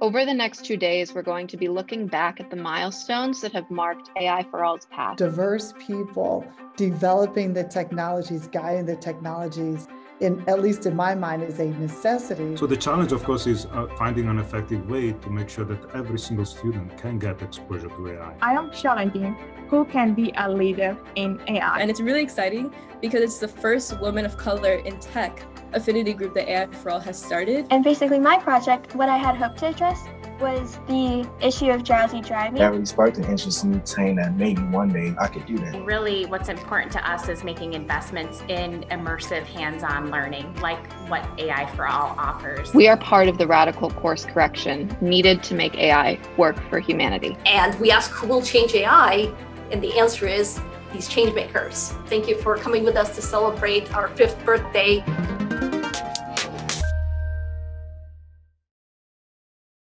Over the next two days, we're going to be looking back at the milestones that have marked AI for All's path. Diverse people developing the technologies, guiding the technologies, in, at least in my mind, is a necessity. So the challenge, of course, is uh, finding an effective way to make sure that every single student can get exposure to AI. I am Xiaolan who can be a leader in AI. And it's really exciting because it's the first woman of color in tech affinity group that AI for All has started. And basically, my project, what I had hoped to address was the issue of drowsy driving. That really sparked an interest in me saying that maybe one day I could do that. Really, what's important to us is making investments in immersive hands on learning, like what AI for All offers. We are part of the radical course correction needed to make AI work for humanity. And we ask who will change AI, and the answer is these change makers. Thank you for coming with us to celebrate our fifth birthday.